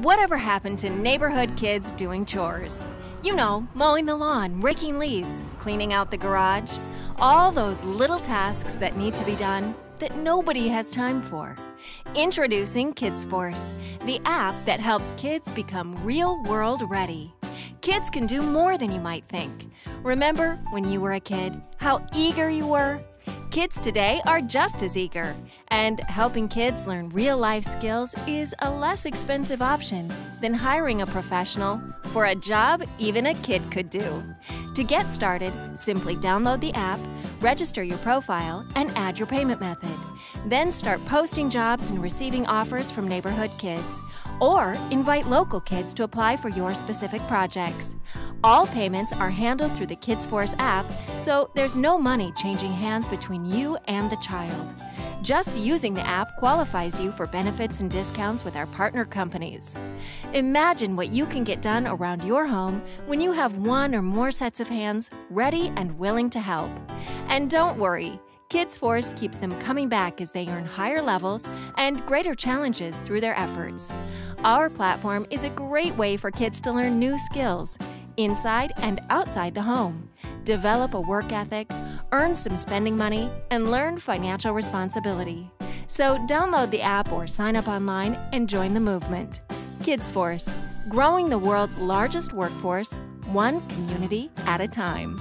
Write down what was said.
Whatever happened to neighborhood kids doing chores? You know, mowing the lawn, raking leaves, cleaning out the garage. All those little tasks that need to be done that nobody has time for. Introducing KidzForce, the app that helps kids become real world ready. Kids can do more than you might think. Remember when you were a kid, how eager you were? Kids today are just as eager, and helping kids learn real life skills is a less expensive option than hiring a professional for a job even a kid could do. To get started, simply download the app, register your profile, and add your payment method. Then start posting jobs and receiving offers from neighborhood kids, or invite local kids to apply for your specific projects. All payments are handled through the KidzForce app, so there's no money changing hands between you and the child. Just using the app qualifies you for benefits and discounts with our partner companies. Imagine what you can get done around your home when you have one or more sets of hands ready and willing to help. And don't worry, KidzForce keeps them coming back as they earn higher levels and greater challenges through their efforts. Our platform is a great way for kids to learn new skills inside and outside the home, develop a work ethic, earn some spending money, and learn financial responsibility. So download the app or sign up online and join the movement. KidzForce, growing the world's largest workforce, one community at a time.